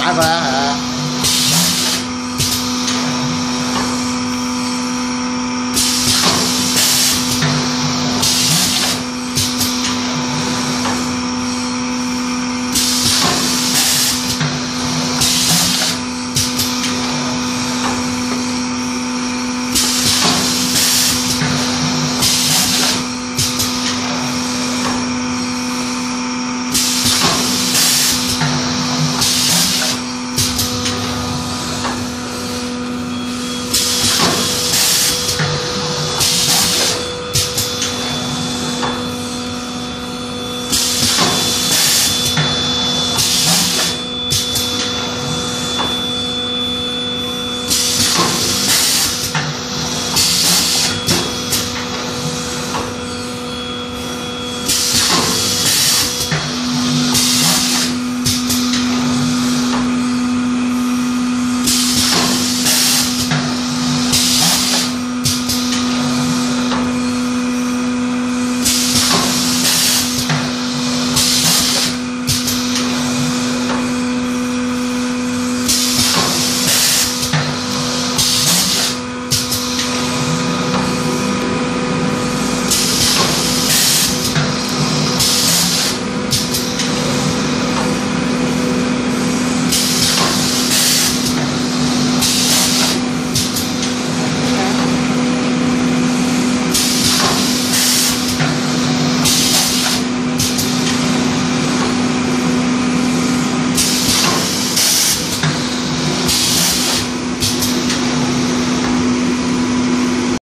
打过来